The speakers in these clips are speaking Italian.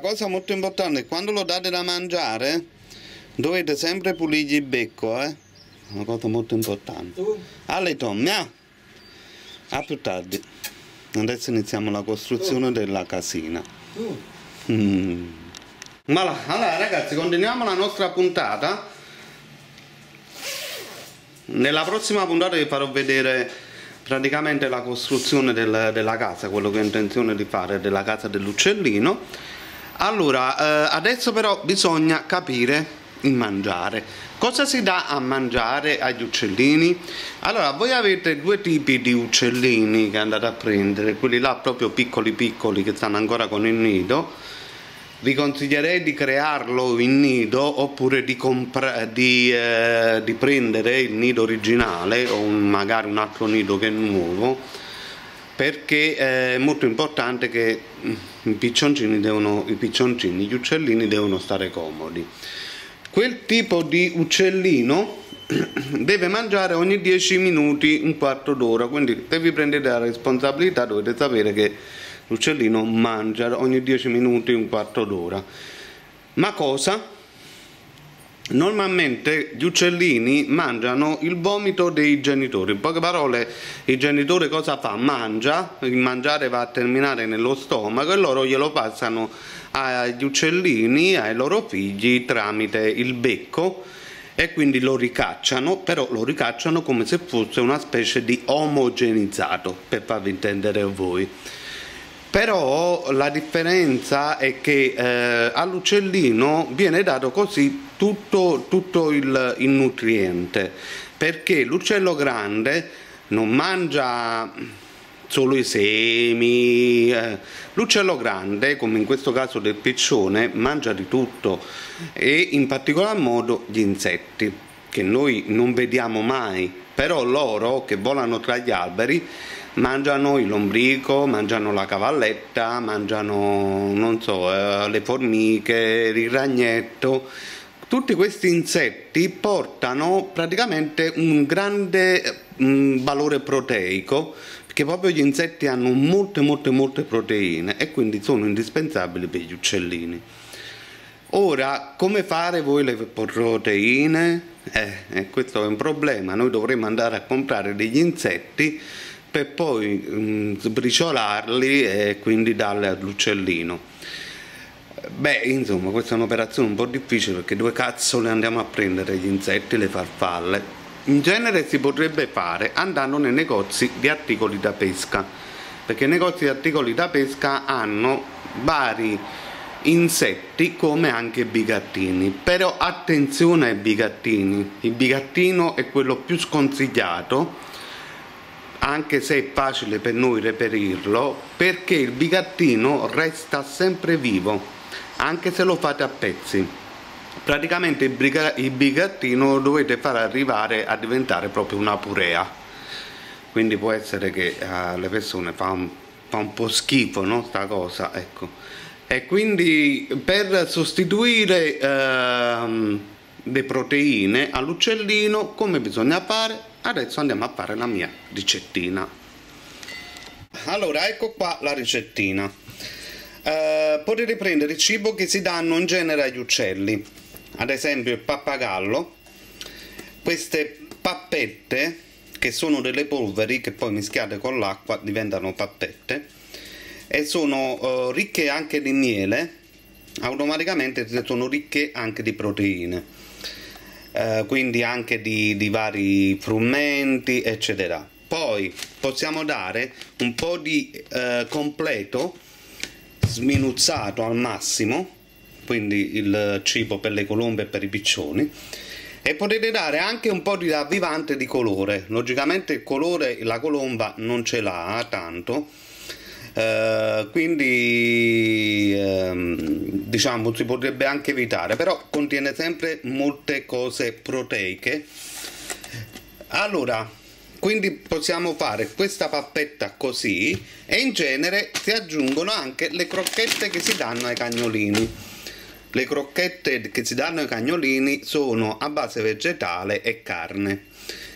cosa molto importante, quando lo date da mangiare, dovete sempre pulirgli il becco, eh? Una cosa molto importante. Tu? Ale Tom, miau. A più tardi. Adesso iniziamo la costruzione della casina. Mm. Voilà, allora ragazzi, continuiamo la nostra puntata. Nella prossima puntata vi farò vedere praticamente la costruzione del- della casa, quello che ho intenzione di fare della casa dell'uccellino. Allora, eh, adesso però bisogna capire il mangiare. Cosa si dà a mangiare agli uccellini? Allora, voi avete due tipi di uccellini che andate a prendere, quelli là proprio piccoli piccoli che stanno ancora con il nido. Vi consiglierei di crearlo in nido oppure di, di, eh, di prendere il nido originale o un- magari un altro nido che è nuovo perché è molto importante che mm, i piccioncini, devono, i piccioncini, gli uccellini devono stare comodi. Quel tipo di uccellino deve mangiare ogni 10 minuti un quarto d'ora, quindi se vi prendete la responsabilità dovete sapere che l'uccellino mangia ogni 10 minuti un quarto d'ora. Ma cosa? Normalmente gli uccellini mangiano il vomito dei genitori. In poche parole, il genitore cosa fa? Mangia, il mangiare va a terminare nello stomaco e loro glielo passano agli uccellini, ai loro figli tramite il becco e quindi lo ricacciano, però lo ricacciano come se fosse una specie di omogenizzato, per farvi intendere voi. Però la differenza è che eh, all'uccellino viene dato così tutto, tutto il, il nutriente, perché l'uccello grande non mangia solo i semi, eh. l'uccello grande, come in questo caso del piccione, mangia di tutto e in particolar modo gli insetti, che noi non vediamo mai, però loro che volano tra gli alberi mangiano il lombrico, mangiano la cavalletta, mangiano, non so, eh, le formiche, il ragnetto. Tutti questi insetti portano praticamente un grande mm, valore proteico perché proprio gli insetti hanno molte molte molte proteine e quindi sono indispensabili per gli uccellini. Ora, come fare voi le proteine? Eh, eh, questo è un problema, noi dovremmo andare a comprare degli insetti per poi mm, sbriciolarli e quindi darli all'uccellino. Beh, insomma, questa è un'operazione un po' difficile perché dove cazzo le andiamo a prendere gli insetti, le farfalle? In genere si potrebbe fare andando nei negozi di articoli da pesca, perché i negozi di articoli da pesca hanno vari insetti come anche bigattini. Però attenzione ai bigattini, il bigattino è quello più sconsigliato anche se è facile per noi reperirlo, perché il bigattino resta sempre vivo, anche se lo fate a pezzi. Praticamente il, bigattino lo dovete far arrivare a diventare proprio una purea. Quindi può essere che alle persone fa un, fa un po' schifo, no? Sta cosa, ecco. E quindi per sostituire ehm, le proteine all'uccellino, come bisogna fare? Adesso andiamo a fare la mia ricettina. Allora, ecco qua la ricettina. Eh, potete prendere cibo che si danno in genere agli uccelli, ad esempio il pappagallo, queste pappette che sono delle polveri che poi mischiate con l'acqua diventano pappette e sono eh, ricche anche di miele, automaticamente sono ricche anche di proteine. Eh, quindi anche di, di vari frumenti eccetera. Poi possiamo dare un po' di eh, completo sminuzzato al massimo quindi il cibo per le colombe e per i piccioni e potete dare anche un po' di ravvivante di colore. Logicamente il colore la colomba non ce l'ha tanto eh, quindi ehm, diciamo si potrebbe anche evitare però contiene sempre molte cose proteiche. Allora quindi possiamo fare questa pappetta così e in genere si aggiungono anche le crocchette che si danno ai cagnolini. Le crocchette che si danno ai cagnolini sono a base vegetale e carne.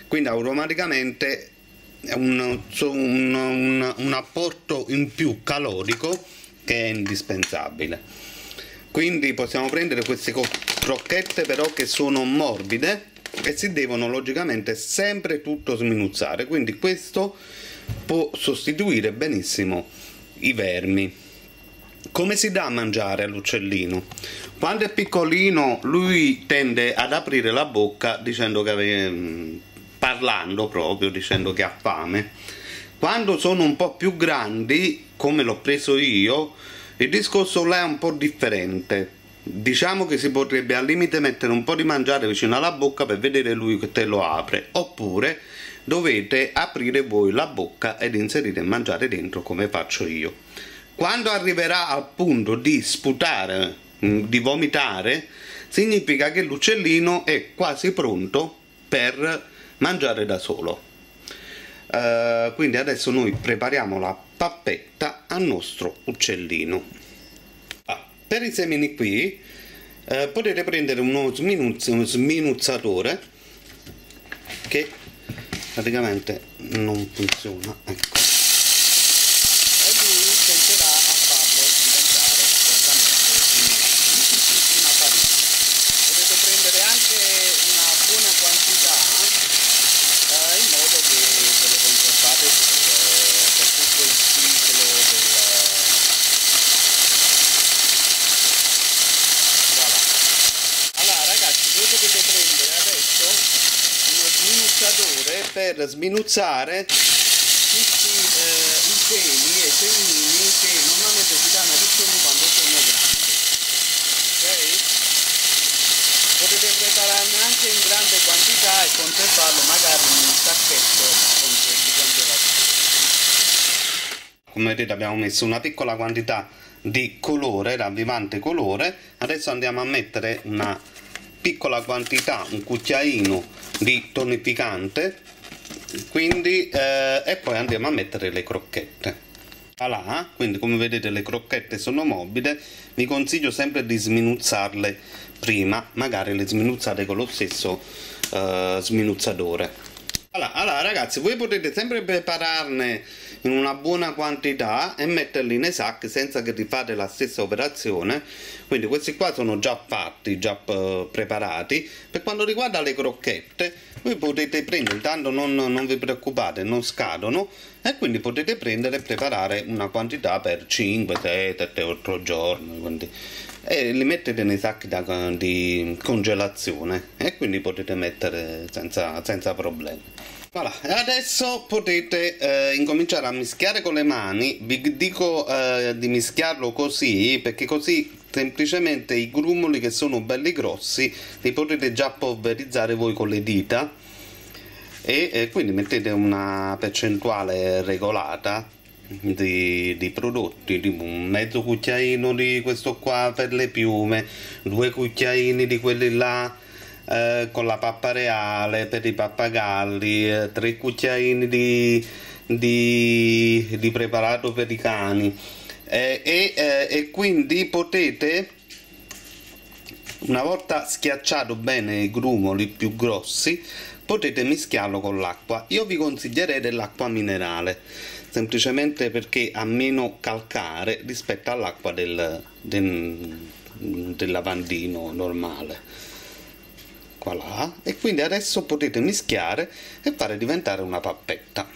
Quindi automaticamente un, un, un, un apporto in più calorico che è indispensabile. Quindi possiamo prendere queste crocchette però che sono morbide e si devono logicamente sempre tutto sminuzzare. Quindi questo può sostituire benissimo i vermi. Come si dà a mangiare all'uccellino? Quando è piccolino lui tende ad aprire la bocca dicendo che mm, parlando proprio dicendo che ha fame. Quando sono un po' più grandi come l'ho preso io il discorso là è un po' differente. Diciamo che si potrebbe al limite mettere un po' di mangiare vicino alla bocca per vedere lui che te lo apre, oppure dovete aprire voi la bocca ed inserire il mangiare dentro come faccio io. Quando arriverà al punto di sputare, mm, di vomitare, significa che l'uccellino è quasi pronto per mangiare da solo. Uh, quindi adesso noi prepariamo la pappetta al nostro uccellino per i semini qui eh, potete prendere uno, sminuz sminuzzatore che praticamente non funziona ecco e lui tenterà a farlo diventare veramente una farina potete prendere anche una buona quantità eh, in modo che ve le conservate per sminuzzare tutti eh, i semi e i semini che normalmente si danno agli uccelli quando sono grandi ok? Potete prepararne anche in grande quantità e conservarlo magari in un sacchetto di congelazione come vedete abbiamo messo una piccola quantità di colore ravvivante colore. Adesso andiamo a mettere una piccola quantità un cucchiaino di tonificante quindi eh, e poi andiamo a mettere le crocchette. Voilà, quindi come vedete le crocchette sono morbide vi consiglio sempre di sminuzzarle prima. Magari le sminuzzate con lo stesso eh, sminuzzatore. Allora, allora, ragazzi voi potete sempre prepararne in una buona quantità e metterli nei sacchi senza che rifate la stessa operazione. Quindi questi qua sono già fatti già eh, preparati. Per quanto riguarda le crocchette voi potete prendere tanto non, non vi preoccupate non scadono e quindi potete prendere e preparare una quantità per 5 6 7 8 giorni quindi, e li mettete nei sacchi da, di congelazione e quindi potete mettere senza, senza problemi Voilà. Adesso potete eh, incominciare a mischiare con le mani, vi dico eh, di mischiarlo così perché così semplicemente i grumoli che sono belli grossi li potete già polverizzare voi con le dita e eh, quindi mettete una percentuale regolata di, di, prodotti tipo un mezzo cucchiaino di questo qua per le piume due cucchiaini di quelli là eh, con la pappa reale per i pappagalli, eh, tre cucchiaini di, di, di, preparato per i cani. Eh, e, eh, e quindi potete una volta schiacciato bene i grumoli più grossi potete mischiarlo con l'acqua. Io vi consiglierei dell'acqua minerale semplicemente perché ha meno calcare rispetto all'acqua del, del, del lavandino normale qua là e quindi adesso potete mischiare e fare diventare una pappetta